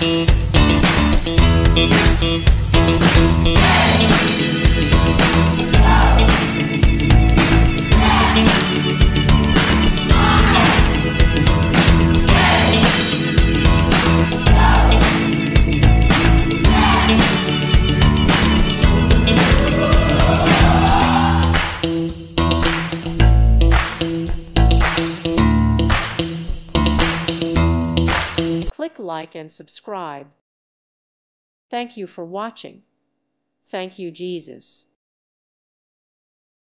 Click like and subscribe. Thank you for watching. Thank you, Jesus.